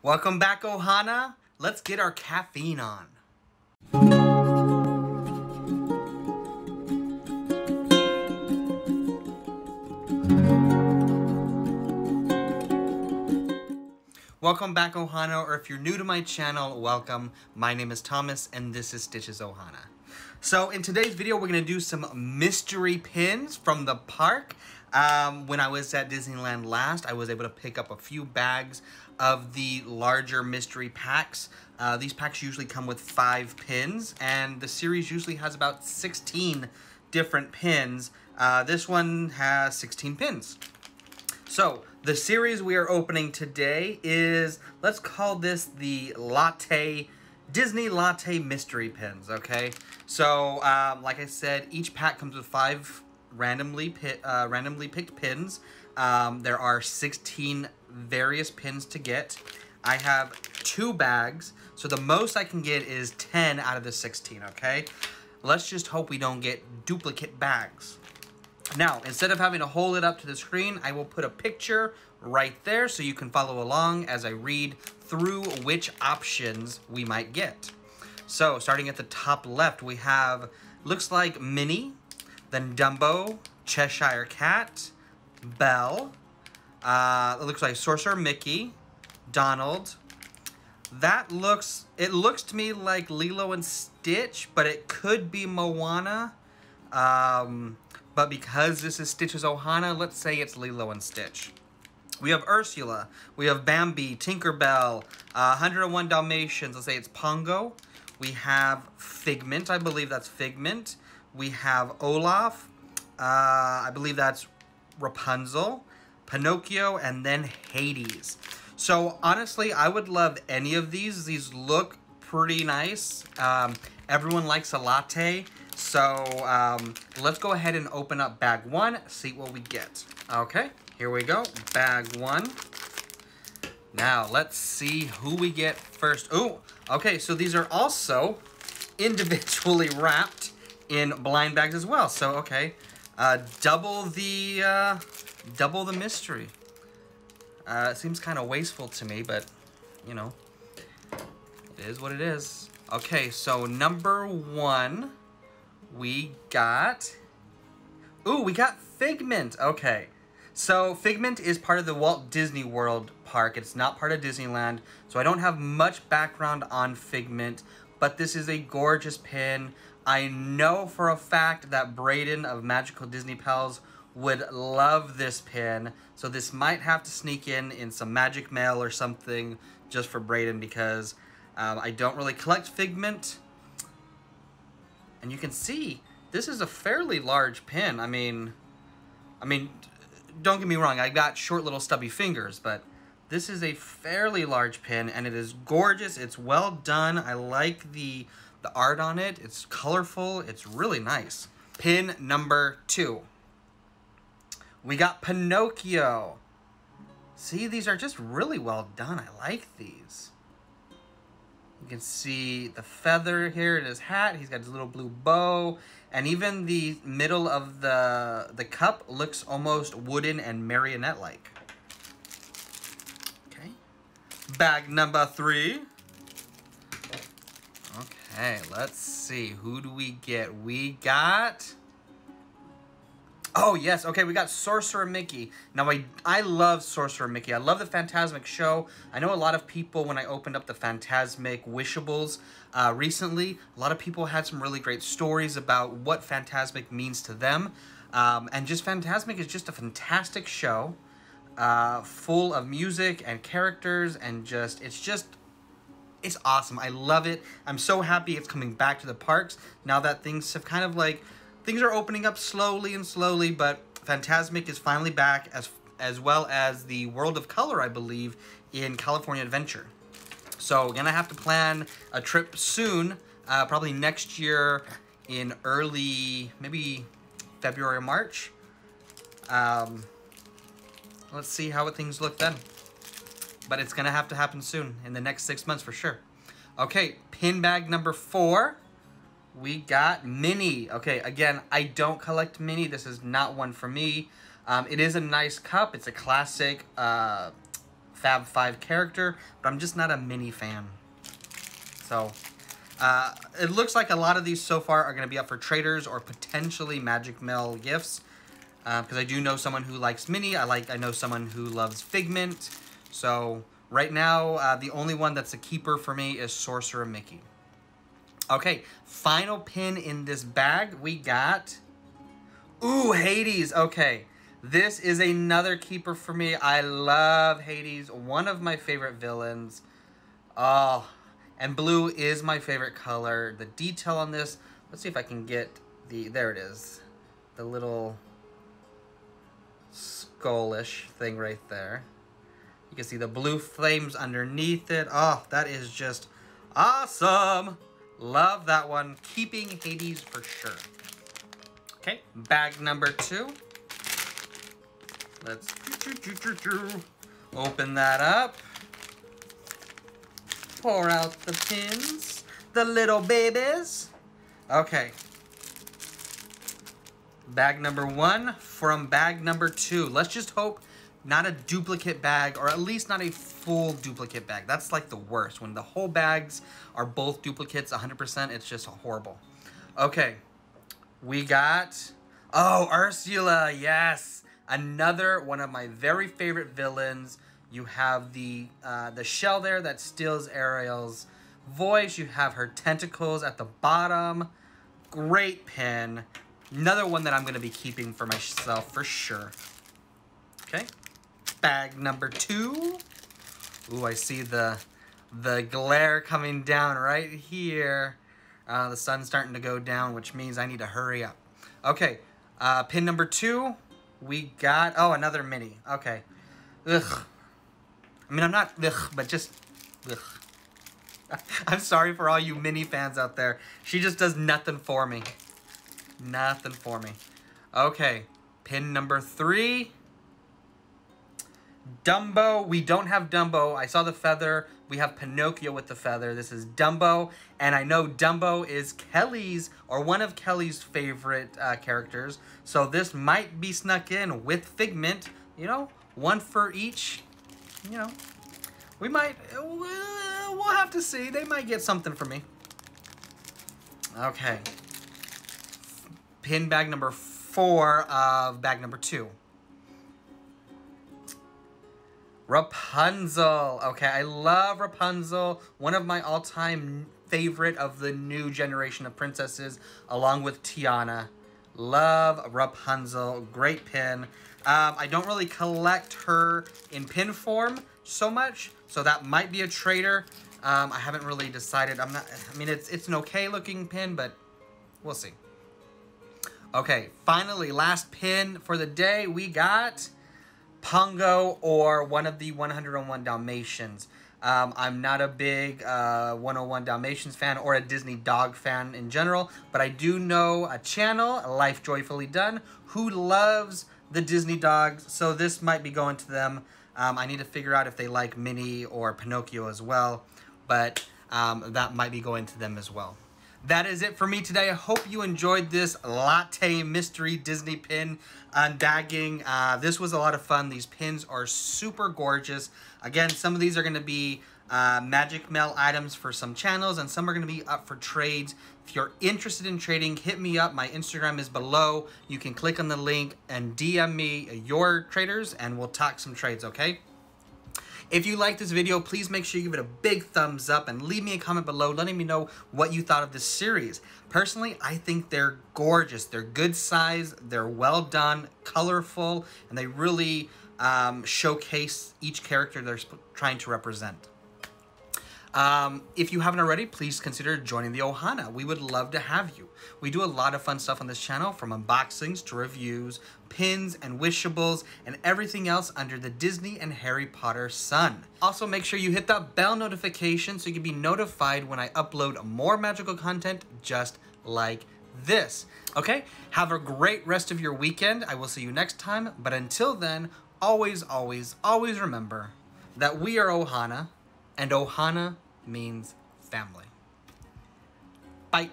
Welcome back, Ohana. Let's get our caffeine on. Welcome back, Ohana, or if you're new to my channel, welcome. My name is Thomas, and this is Stitch's Ohana. So in today's video, we're to do some mystery pins from the park. Um, when I was at Disneyland last, I was able to pick up a few bags of the larger mystery packs. Uh, these packs usually come with five pins, and the series usually has about 16 different pins. Uh, this one has 16 pins. So, the series we are opening today is, let's call this the Latte, Disney Latte Mystery Pins, okay? So, um, like I said, each pack comes with five randomly, uh, randomly picked pins. Um, there are 16 various pins to get. I have two bags, so the most I can get is 10 out of the 16, okay? Let's just hope we don't get duplicate bags. Now, instead of having to hold it up to the screen, I will put a picture right there so you can follow along as I read through which options we might get. So, starting at the top left, we have, looks like Minnie, then Dumbo, Cheshire Cat, Belle, uh, it looks like Sorcerer Mickey, Donald. That looks, it looks to me like Lilo and Stitch, but it could be Moana. Um, but because this is Stitch's Ohana, let's say it's Lilo and Stitch. We have Ursula, we have Bambi, Tinkerbell, uh, 101 Dalmatians, let's say it's Pongo. We have Figment, I believe that's Figment. We have Olaf, uh, I believe that's Rapunzel, Pinocchio, and then Hades. So honestly, I would love any of these. These look pretty nice. Um, everyone likes a latte. So um, let's go ahead and open up bag one, see what we get. Okay, here we go, bag one. Now, let's see who we get first. Oh, okay, so these are also individually wrapped in blind bags as well. So, okay, uh, double the, uh, double the mystery. Uh, it seems kind of wasteful to me, but, you know, it is what it is. Okay, so number one we got... Ooh, we got Figment. Okay. So Figment is part of the Walt Disney World park. It's not part of Disneyland. So I don't have much background on Figment. But this is a gorgeous pin. I know for a fact that Braden of Magical Disney Pals would love this pin. So this might have to sneak in in some magic mail or something just for Braden because um, I don't really collect Figment. And you can see, this is a fairly large pin. I mean, I mean, don't get me wrong, I got short little stubby fingers, but this is a fairly large pin and it is gorgeous. It's well done. I like the, the art on it. It's colorful. It's really nice. Pin number two. We got Pinocchio. See, these are just really well done. I like these. You can see the feather here in his hat. He's got his little blue bow. And even the middle of the, the cup looks almost wooden and marionette-like. Okay. Bag number three. Okay, let's see. Who do we get? We got... Oh, yes. Okay, we got Sorcerer Mickey. Now, I, I love Sorcerer Mickey. I love the Fantasmic show. I know a lot of people, when I opened up the Fantasmic Wishables uh, recently, a lot of people had some really great stories about what Fantasmic means to them. Um, and just Fantasmic is just a fantastic show. Uh, full of music and characters and just, it's just it's awesome. I love it. I'm so happy it's coming back to the parks now that things have kind of like things are opening up slowly and slowly, but Fantasmic is finally back as as well as the World of Color, I believe, in California Adventure. So gonna have to plan a trip soon, uh, probably next year in early, maybe February or March. Um, let's see how things look then. But it's gonna have to happen soon, in the next six months for sure. Okay, pin bag number four we got Minnie. Okay, again, I don't collect Minnie. This is not one for me. Um, it is a nice cup. It's a classic uh, Fab 5 character, but I'm just not a Minnie fan. So, uh, it looks like a lot of these so far are going to be up for traders or potentially Magic Mail gifts. Because uh, I do know someone who likes Minnie. I like. I know someone who loves Figment. So right now, uh, the only one that's a keeper for me is Sorcerer Mickey. Okay, final pin in this bag. We got... Ooh, Hades. Okay. This is another keeper for me. I love Hades. One of my favorite villains. Oh, and blue is my favorite color. The detail on this, let's see if I can get the, there it is. The little skullish thing right there. You can see the blue flames underneath it. Oh, that is just awesome. Love that one. Keeping Hades for sure. Okay, bag number two. Let's open that up. Pour out the pins. The little babies. Okay. Bag number one from bag number two. Let's just hope not a duplicate bag, or at least not a full duplicate bag. That's like the worst. When the whole bags are both duplicates 100%, it's just horrible. Okay, we got, oh, Ursula, yes. Another one of my very favorite villains. You have the, uh, the shell there that steals Ariel's voice. You have her tentacles at the bottom. Great pin. Another one that I'm going to be keeping for myself for sure. Okay. Bag number two. Ooh, I see the the glare coming down right here. Uh, the sun's starting to go down, which means I need to hurry up. Okay, uh, pin number two, we got, oh, another Minnie. Okay. Ugh. I mean, I'm not ugh, but just ugh. I'm sorry for all you Minnie fans out there. She just does nothing for me. Nothing for me. Okay, pin number three. Dumbo. We don't have Dumbo. I saw the feather. We have Pinocchio with the feather. This is Dumbo. And I know Dumbo is Kelly's, or one of Kelly's favorite uh, characters. So this might be snuck in with Figment. You know, one for each. You know, we might, we'll have to see. They might get something for me. Okay. Pin bag number four of bag number two. Rapunzel. Okay, I love Rapunzel. One of my all-time favorite of the new generation of princesses, along with Tiana. Love Rapunzel. Great pin. Um, I don't really collect her in pin form so much, so that might be a trader. Um, I haven't really decided. I'm not. I mean, it's it's an okay looking pin, but we'll see. Okay, finally, last pin for the day. We got Pongo or one of the 101 Dalmatians. Um, I'm not a big uh, 101 Dalmatians fan or a Disney dog fan in general, but I do know a channel, Life Joyfully Done, who loves the Disney dogs, so this might be going to them. Um, I need to figure out if they like Minnie or Pinocchio as well, but um, that might be going to them as well that is it for me today. I hope you enjoyed this latte mystery Disney pin unbagging. Uh, this was a lot of fun. These pins are super gorgeous. Again, some of these are going to be uh, magic mail items for some channels and some are going to be up for trades. If you're interested in trading, hit me up. My Instagram is below. You can click on the link and DM me your traders and we'll talk some trades, okay? If you like this video, please make sure you give it a big thumbs up and leave me a comment below letting me know what you thought of this series. Personally, I think they're gorgeous. They're good size, they're well done, colorful, and they really um, showcase each character they're trying to represent. Um, if you haven't already, please consider joining the Ohana. We would love to have you. We do a lot of fun stuff on this channel, from unboxings to reviews, pins and wishables, and everything else under the Disney and Harry Potter sun. Also, make sure you hit that bell notification so you can be notified when I upload more magical content just like this. Okay, have a great rest of your weekend. I will see you next time, but until then, always, always, always remember that we are Ohana, and Ohana means family. Bye.